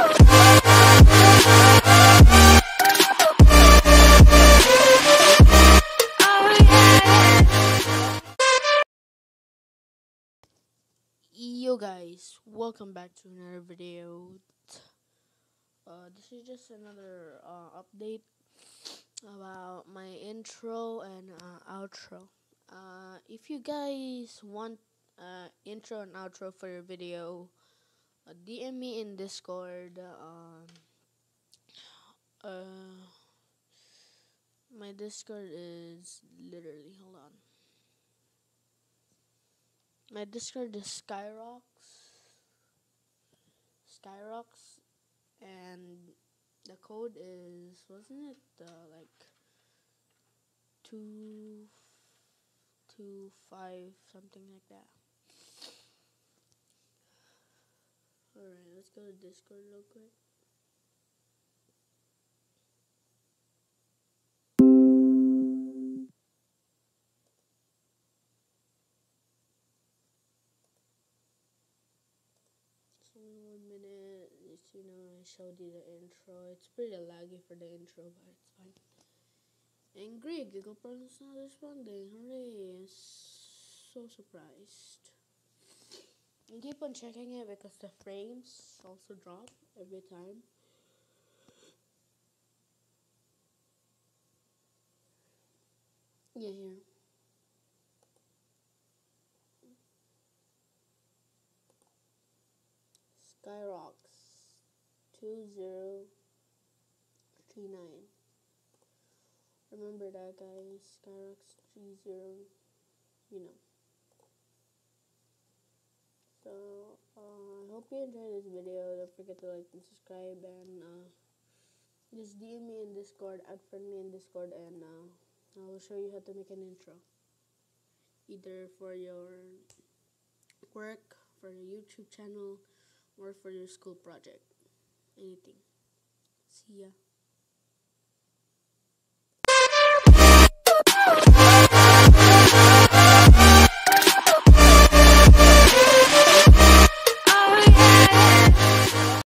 Yo guys, welcome back to another video. Uh, this is just another uh, update about my intro and uh, outro. Uh, if you guys want uh, intro and outro for your video, uh, DM me in Discord. Um, uh, my Discord is literally hold on. My Discord is Skyrox. Skyrox, and the code is wasn't it uh, like two two five something like that. All right, let's go to Discord real quick. So one minute, just, you know, I showed you the intro. It's pretty laggy for the intro, but it's fine. Angry, Giggle Problem's not responding. Hooray! So surprised. And keep on checking it because the frames also drop every time. Yeah, here. Skyrox two zero three nine. Remember that guys, Skyrox three zero you know. So I hope you enjoyed this video. Don't forget to like and subscribe and uh, just DM me in Discord, add friend me in Discord and uh, I will show you how to make an intro. Either for your work, for your YouTube channel, or for your school project. Anything. See ya.